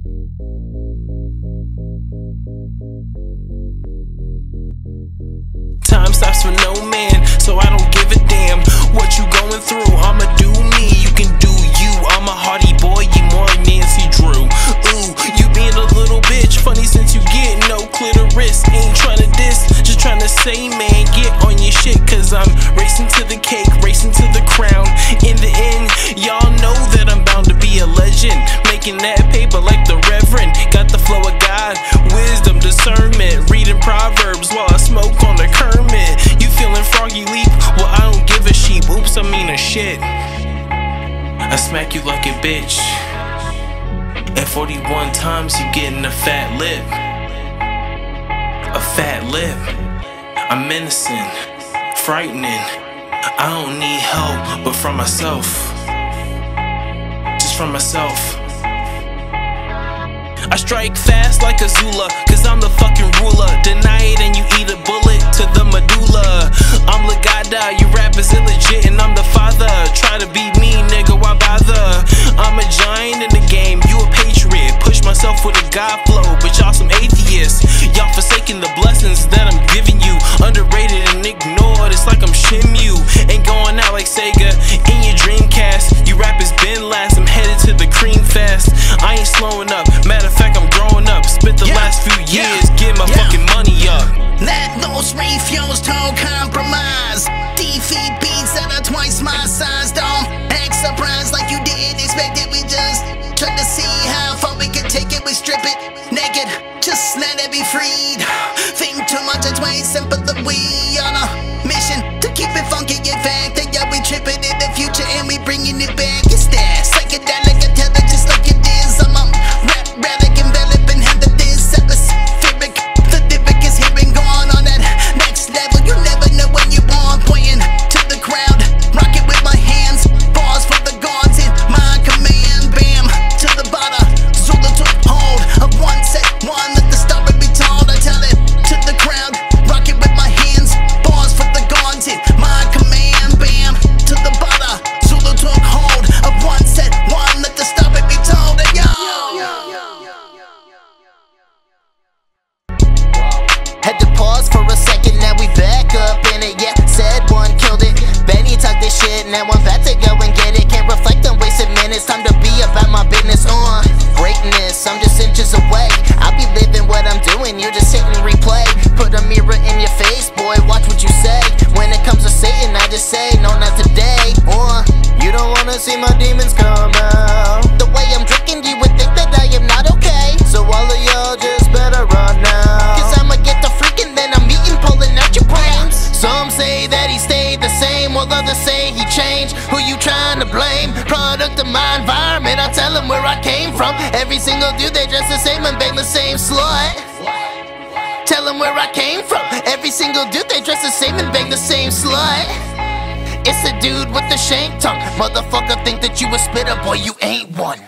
Time stops for no man, so I don't give a damn what you going through. I'ma do me, you can do you. I'm a hardy boy, you more Nancy Drew. Ooh, you being a little bitch, funny since you get no clitoris. Ain't tryna diss, just tryna say, man, get on your shit, cause I'm racing to the cake, racing to the crown. In the end, y'all know that I'm bound to be a legend, making that like a bitch. And 41 times you getting a fat lip. A fat lip. I'm menacing, frightening. I don't need help, but from myself. Just from myself. I strike fast like a Zula, cause I'm the fucking ruler. Deny it and you eat a bullet to the Push the God flow, freed. Think too much it's way put the we Had to pause for a second, now we back up in it. Yeah, Sed One killed it. Benny talk this shit, now I'm about to go and get it. Can't reflect on wasted minutes, time to be about my business. On greatness, I'm just inches away. I'll be living what I'm doing, you're just hitting replay. Put a mirror in your face, boy, watch what you say. When it comes to Satan, I just say, no, not today. Or you don't wanna see my demons come out. Same, while others say he changed. Who you trying to blame? Product of my environment, I'll tell them where I came from. Every single dude, they dress the same and bang the same slut. Tell them where I came from. Every single dude, they dress the same and bang the same slut. It's a dude with the shank tongue. Motherfucker, think that you a spitter, boy, you ain't one.